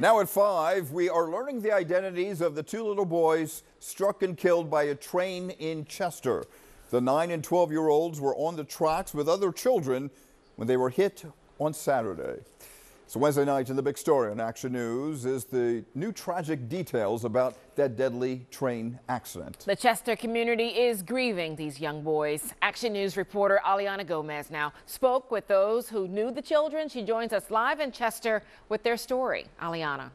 Now at 5, we are learning the identities of the two little boys struck and killed by a train in Chester. The 9 and 12 year olds were on the tracks with other children when they were hit on Saturday. So Wednesday night in the big story on Action News is the new tragic details about that deadly train accident. The Chester community is grieving these young boys. Action News reporter Aliana Gomez now spoke with those who knew the children. She joins us live in Chester with their story. Aliana.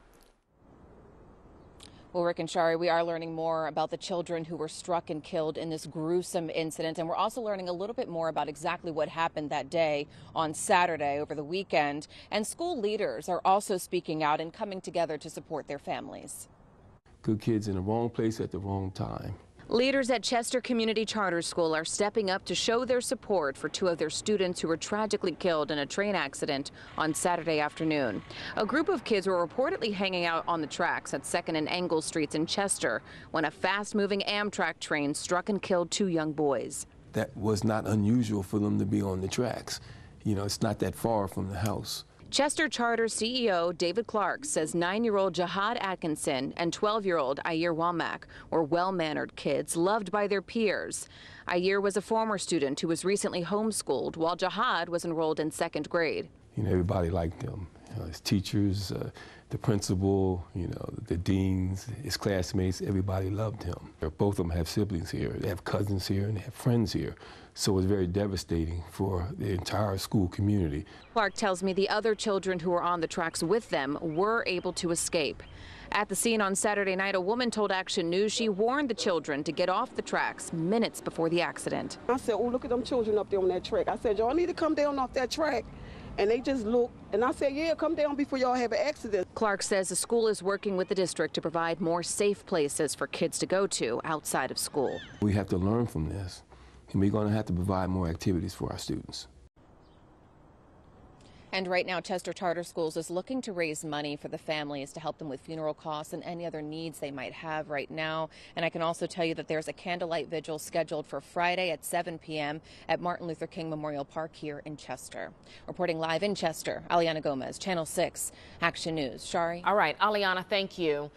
Well, Rick and Sharrie, we are learning more about the children who were struck and killed in this gruesome incident. And we're also learning a little bit more about exactly what happened that day on Saturday over the weekend. And school leaders are also speaking out and coming together to support their families. Good kids in the wrong place at the wrong time. Leaders at Chester Community Charter School are stepping up to show their support for two of their students who were tragically killed in a train accident on Saturday afternoon. A group of kids were reportedly hanging out on the tracks at 2nd and Engle Streets in Chester when a fast-moving Amtrak train struck and killed two young boys. That was not unusual for them to be on the tracks. You know, it's not that far from the house. Chester Charter CEO David Clark says nine-year-old Jahaad Atkinson and 12-year-old Ahyir Womack were well-mannered kids loved by their peers. Ayer was a former student who was recently homeschooled, while Jihad was enrolled in second grade. You know, everybody liked him. Know, his teachers, uh, the principal, you know, the deans, his classmates, everybody loved him. Both of them have siblings here. They have cousins here and they have friends here. So it's very devastating for the entire school community. Clark tells me the other children who were on the tracks with them were able to escape. At the scene on Saturday night, a woman told Action News she warned the children to get off the tracks minutes before the accident. I said, oh, look at them children up there on that track. I said, y'all need to come down off that track and they just look. And I said, yeah, come down before y'all have an accident. Clark says the school is working with the district to provide more safe places for kids to go to outside of school. We have to learn from this, and we're going to have to provide more activities for our students. And right now, Chester Charter Schools is looking to raise money for the families to help them with funeral costs and any other needs they might have right now. And I can also tell you that there's a candlelight vigil scheduled for Friday at 7 p.m. at Martin Luther King Memorial Park here in Chester. Reporting live in Chester, Aliana Gomez, Channel 6, Action News. Sharrie? All right, Aliana, thank you.